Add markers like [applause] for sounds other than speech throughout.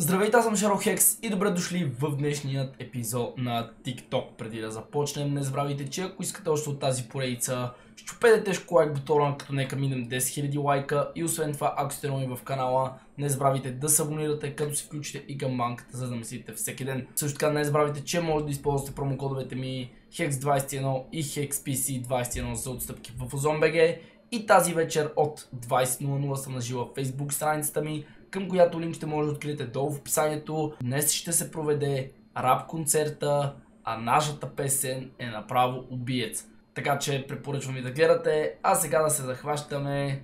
Здравейте, аз съм Шаро Хекс и добре дошли в днешният епизод на TikTok. Преди да започнем, не забравяйте, че ако искате още от тази поредица, щупете тежко лайк бутона, като нека минем 10 000 лайка и освен това, ако сте нови в канала, не забравяйте да се абонирате, като си включите и камбанката, за да мислите всеки ден. Също така не забравяйте, че може да използвате промокодовете ми HEX21 и HEXPC21 за отстъпки в OzonBG и тази вечер от 20.00 съм нажила в Facebook страницата ми, към която линк ще може да откриете долу в описанието. Днес ще се проведе рап концерта, а нашата песен е направо убиец. Така че препоръчвам ви да гледате, а сега да се захващаме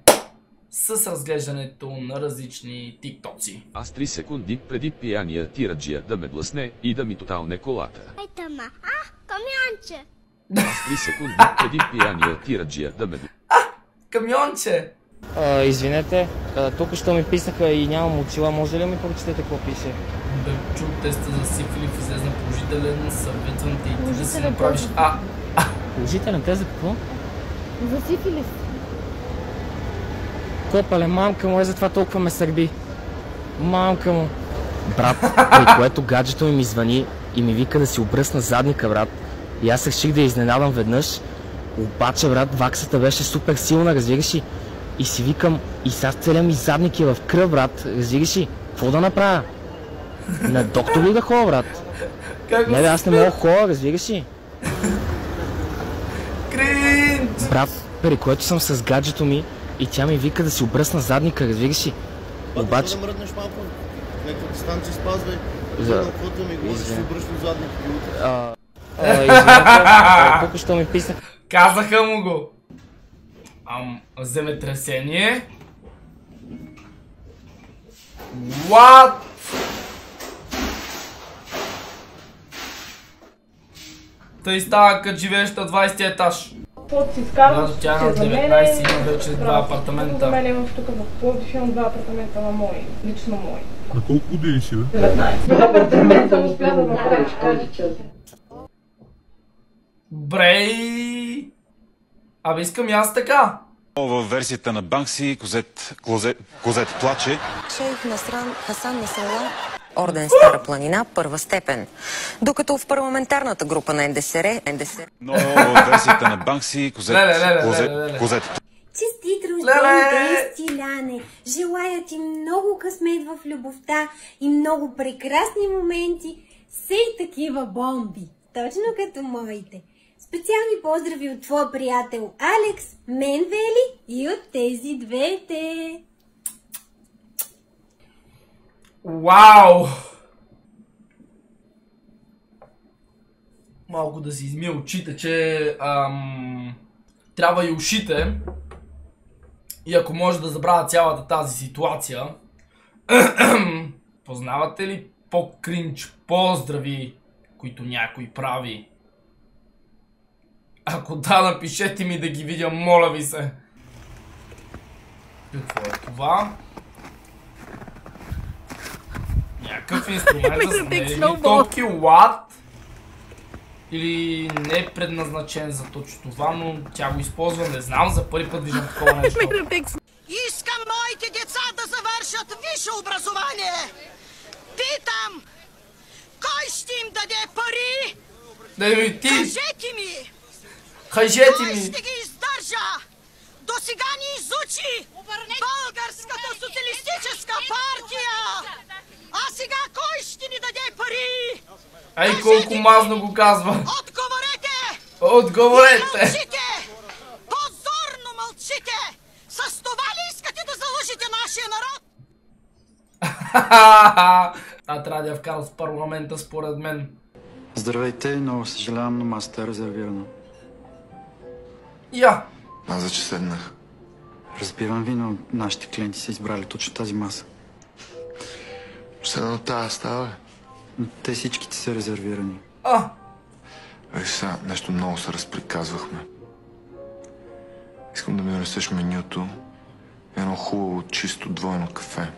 с разглеждането на различни тиктоци. Аз 3 секунди преди пияния тираджия да ме блъсне и да ми тоталне колата. Ай тама. А, камионче. Аз 3 секунди преди пияния тираджия да ме Камионче! А, извинете, а, тук що ми писнаха и нямам очила, може ли да ми прочетете какво пише? Бе, чул теста за сифилив, излезна положителен, съветвам ти и ти да си направиш... А, Положителен тест за какво? За сифилис. Копале, мамка му е, затова толкова ме сърби. Мамка му. Брат, при което гаджето ми ми звъни и ми вика да си обръсна задника, брат. И аз реших да я изненадам веднъж. Обаче, брат, ваксата беше супер силна, разбираш ли? И си викам, и сега целият ми задник е в кръв, брат. Разбираш ли? Какво да направя? На доктор ли да ходя, брат? как Не, бе, аз не мога ходя, разбираш ли? Кринч! Брат, при което съм с гаджето ми и тя ми вика да си обръсна задника, разбираш ли? Обаче... Да мръднеш малко, някаква дистанция спазвай. За-. Каквото ми говориш, ще Извиня. обръщам задник и утре. а, а, извинете, тук що ми писна. Казаха му го. Ам, земетресение. What? Тъй става като живееш на 20 етаж. Каквото си изкарваш, Значи тя ще на е за 19 мене. има вече два апартамента. За мен имам тук в Пловдив, имам два апартамента на мои, лично мои. На колко години си, бе? 19. Два апартамента успя да направиш, честно. Брей! Абе искам и аз така. В версията на Банкси Козет, Клозет, Козет плаче. Шейх Насран Хасан Насрала, орден Стара планина, първа степен. Докато в парламентарната група на НДСР, НДСР Но версията на Банкси Козет, Леле, леле, Клозет, леле. Клозет Честит рожден ден, Стиляне! Желая ти много късмет в любовта и много прекрасни моменти, сей такива бомби, точно като моите. Специални поздрави от твоя приятел Алекс, мен Вели и от тези двете. Вау! Малко да си измия очите, че ам, трябва и ушите. И ако може да забравя цялата тази ситуация, [clears throat] познавате ли по-кринч поздрави, които някой прави? Ако да, напишете ми да ги видя, моля ви се. Какво е това? Някакъв инструмент за снежни топки, what? Или не е предназначен за точно това, но тя го използва, не знам, за първи път виждам такова [laughs] нещо. Искам моите деца да завършат висше образование. Питам, кой ще им даде пари? Да ми ти, Кажете ми, кажете кой ми! ще ги издържа? До сега ни изучи Българската социалистическа партия. А сега кой ще ни даде пари? Ай колко мазно го казва. Отговорете! Отговорете! Мълчите! Позорно мълчите! С това ли искате да залъжете нашия народ? [laughs] А трябва да я вкара с парламента според мен. Здравейте, много съжалявам, но масата е резервирана. Я! Аз за че седнах. Разбирам ви, но нашите клиенти са избрали точно тази маса. Седна от тази става. Но те всичките са резервирани. А! Виж сега, нещо много се разприказвахме. Искам да ми донесеш менюто. Едно хубаво, чисто двойно кафе.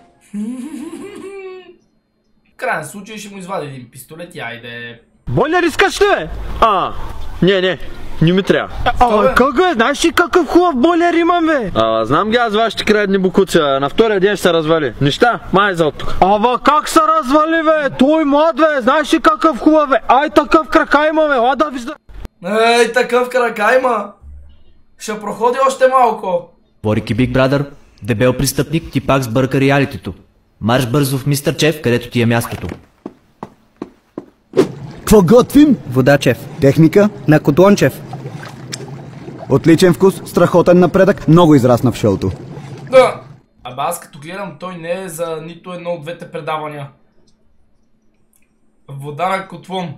Крайен случай ще му извади един пистолет и айде. Бойлер искаш ли, бе? А, не, не. Не ми трябва. А, как е? Знаеш ли какъв хубав бойлер имам, бе? А, знам ги аз вашите кредни букуци. На втория ден ще се развали. Неща, май за от тук. Ава как се развали, бе? Той млад, бе. Знаеш ли какъв хубав, бе? Ай такъв крака има, бе. Ла да вижда. Ей, такъв крака има. Ще проходи още малко. Борики Биг Брадър, дебел престъпник, ти пак сбърка реалитито. Марш бързо в Мистер Чеф, където ти е мястото. Какво готвим? Водачев. Техника? На Котлончев. Отличен вкус, страхотен напредък, много израсна в шоуто. Да. Абе аз като гледам, той не е за нито едно от двете предавания. Вода на котлон.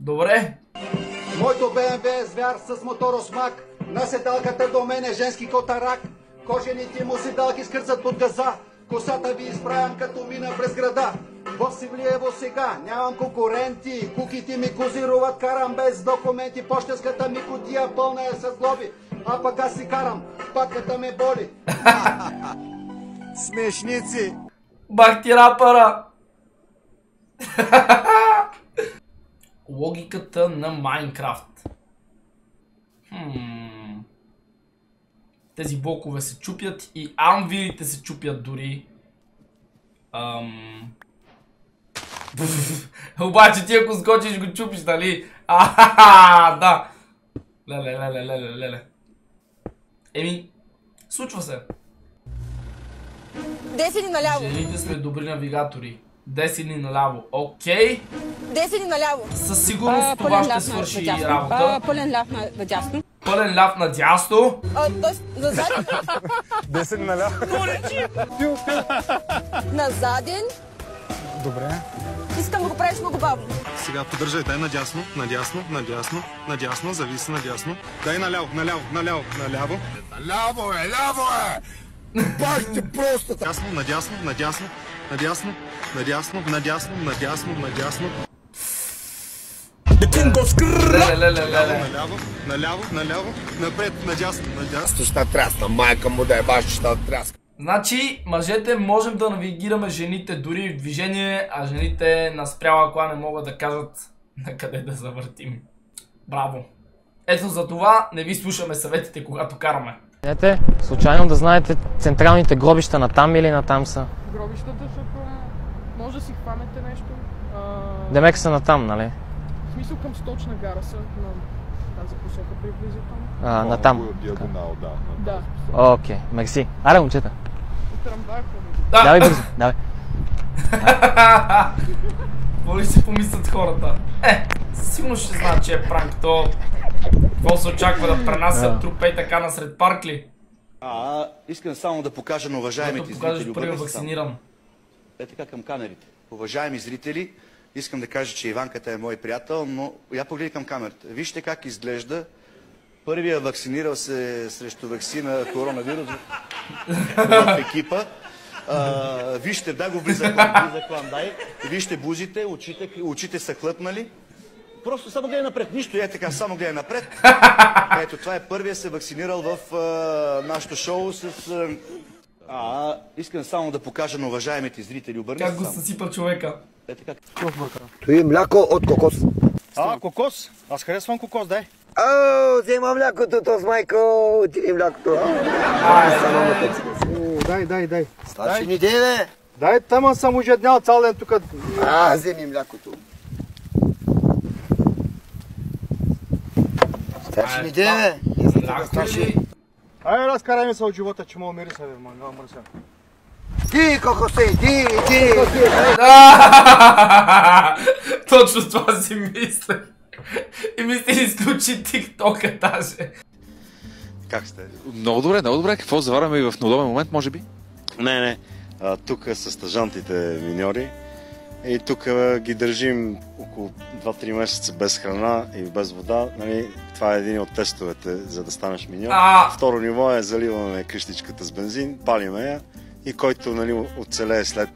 Добре. Моето БМВ е звяр с моторосмак. На седалката до мен е женски котарак. Кожените му седалки скърцат под газа. Косата ви изправям като мина през града. В Севлиево сега нямам конкуренти. Куките ми козируват, карам без документи. Пощенската ми котия пълна е с глоби. А пък аз си карам, паката ме боли. [laughs] Смешници! Бах ти рапъра! [laughs] Логиката на Майнкрафт. Хм. Тези блокове се чупят и анвилите се чупят дори. Ам... [laughs] Обаче ти ако скочиш го чупиш, нали? Ахаха, [laughs] да. Леле, леле, леле, леле. Еми, случва се. Десени наляво. Жените сме добри навигатори. Десени наляво. Окей. Десени наляво. Със сигурност А, това ще свърши надясно. работа. А, Пълен ляв на- надясно. Пълен ляв надясно. А, тоест, назад. Десени наляво. На заден. Добре. Искам да го правиш много бавно. Сега поддържай, дай надясно, надясно, надясно, надясно, зависи надясно. Дай наляво, наляво, наляво, наляво. Наляво е, ляво е! Бахте просто! Надясно, надясно, надясно, надясно, надясно, надясно, надясно, надясно. Леле, леле, леле. Наляво, наляво, наляво, напред, надясно, надясно. Ще трясна, майка му да е баш, ще тряска. Значи, мъжете можем да навигираме жените дори в движение, а жените на спряла кола не могат да кажат [laughs] на къде да завъртим. Браво! Ето за това не ви слушаме съветите, когато караме. Ете, случайно да знаете централните гробища на там или на там са. Гробищата, защото може да си хванете нещо. А, Демек са на там, нали? В смисъл към сточна гара са, на тази посока приблизително. А, на там. Диагонал, да. Да. Окей, мерси. Аре, момчета. Да. Давай бързо, давай. Какво ли си помислят хората? Е, сигурно ще знаят, че е пранк. То какво се очаква да пренасят трупа и така насред парк ли? А, искам само да покажа на уважаемите Когато покажеш зрители. се само. вакциниран. Е така към камерите. Уважаеми зрители, искам да кажа, че Иванката е мой приятел, но я погледни към камерата. Вижте как изглежда първия вакцинирал се срещу вакцина коронавирус в екипа. А, вижте, да го влиза клан, влиза клан, дай. Вижте бузите, очите, очите са хлъпнали. Просто само гледай напред. Нищо е така, само гледай напред. Ето, това е първия се вакцинирал в а, нашото шоу с... А, а, искам само да покажа на уважаемите зрители. Обърни Как се го съсипа човека. Е така. Той е мляко от кокос. А, кокос. Аз харесвам кокос, дай. О, взема млякото, то с майко. Ти е млякото. О, дай, дай, дай. Старши ни деве. Дай, тама съм ожеднял цял ден тук. А, вземи млякото. Старши ни деве. Старши. Ай, разкарай ми се от живота, че мога мириса, бе, ма, няма мърся. Ти, кокосе, ти, ти. Точно това си мисля. И ми се изключи тиктока даже. Как сте? Много добре, много добре. Какво заваряме и в неудобен момент, може би? Не, не. А, тук са стажантите миньори и тук ги държим около 2-3 месеца без храна и без вода. Нали, това е един от тестовете, за да станеш миньор. А! Второ ниво е заливаме къщичката с бензин, палиме я и който нали, оцелее след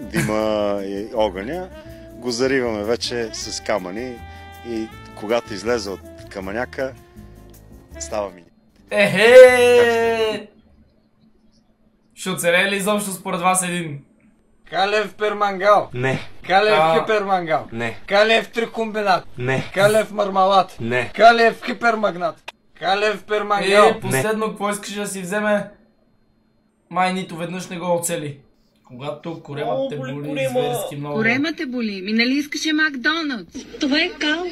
дима и огъня, го зариваме вече с камъни и когато излезе от камъняка, става миньор. Ехе! Ще оцелее ли изобщо според вас един? Калев пермангал. Не. Калев А. хипермангал. Не. Калев трикомбинат. Не. Калев мармалат. Не. Калев хипермагнат. Калев пермангал. Е, последно, какво искаш да си вземе? Май нито веднъж не го оцели. Когато коремът те боли зверски много. Корема те боли. Ми нали искаше Макдоналдс? Това е кал.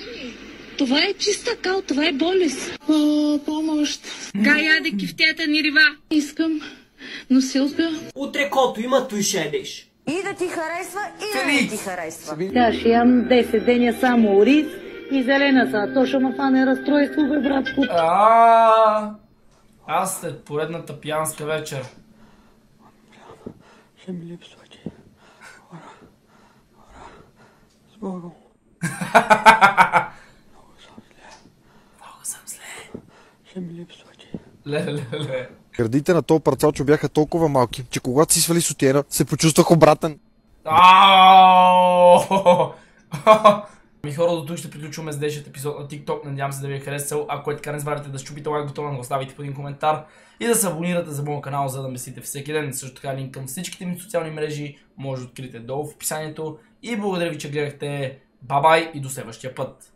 Това е чиста кал. Това е болест. О, помощ. Кай яде кифтята ни рива. Искам, но се успя. Утре кото има, той ще ядеш. И да ти харесва, и да не ти харесва. Да, ще ям 10 деня само ориз и зелена са. То ще ме фане разстройство, бе, братко. А, Аз след поредната пиянска вечер. Ще ми липсва ти. Хора, хора, с Богом. [laughs] Много съм зле. Ще ми липсва ти. Ле, ле, ле. Гърдите на този парцалчо бяха толкова малки, че когато си свали сутиена, се почувствах обратен. Ау! [laughs] Ми хора, до тук ще приключваме с днешният епизод на TikTok. Надявам се да ви е харесал. Ако е така, не забравяйте да щупите лайк бутона, да го оставите по един коментар и да се абонирате за моят канал, за да месите всеки ден. Също така линк към всичките ми социални мрежи може да откриете долу в описанието. И благодаря ви, че гледахте. Бабай и до следващия път.